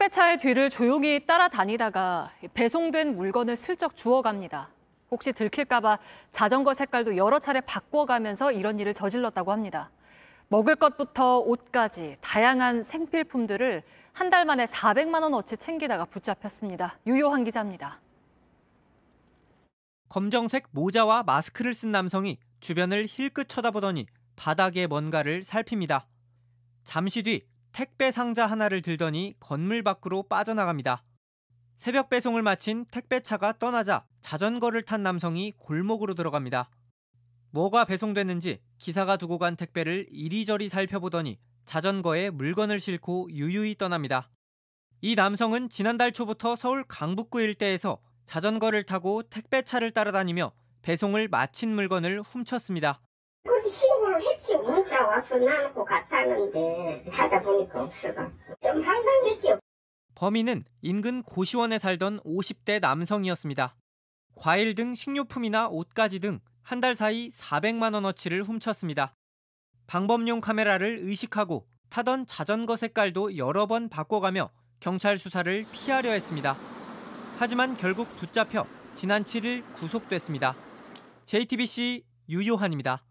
택배차의 뒤를 조용히 따라다니다가 배송된 물건을 슬쩍 주워갑니다. 혹시 들킬까봐 자전거 색깔도 여러 차례 바꿔가면서 이런 일을 저질렀다고 합니다. 먹을 것부터 옷까지 다양한 생필품들을 한 달 만에 400만 원어치 챙기다가 붙잡혔습니다. 유효한 기자입니다. 검정색 모자와 마스크를 쓴 남성이 주변을 힐끗 쳐다보더니 바닥에 뭔가를 살핍니다. 잠시 뒤 택배 상자 하나를 들더니 건물 밖으로 빠져나갑니다. 새벽 배송을 마친 택배차가 떠나자 자전거를 탄 남성이 골목으로 들어갑니다. 뭐가 배송됐는지 기사가 두고 간 택배를 이리저리 살펴보더니 자전거에 물건을 싣고 유유히 떠납니다. 이 남성은 지난달 초부터 서울 강북구 일대에서 자전거를 타고 택배차를 따라다니며 배송을 마친 물건을 훔쳤습니다. 그 신고를 했지 문자 와서 나놓고 갔 다는데 찾아보니까 없어가 좀 황당했죠. 범인은 인근 고시원에 살던 50대 남성이었습니다. 과일 등 식료품이나 옷가지 등 한 달 사이 400만 원어치를 훔쳤습니다. 방범용 카메라를 의식하고 타던 자전거 색깔도 여러 번 바꿔가며 경찰 수사를 피하려 했습니다. 하지만 결국 붙잡혀 지난 7일 구속됐습니다. JTBC 유요한입니다.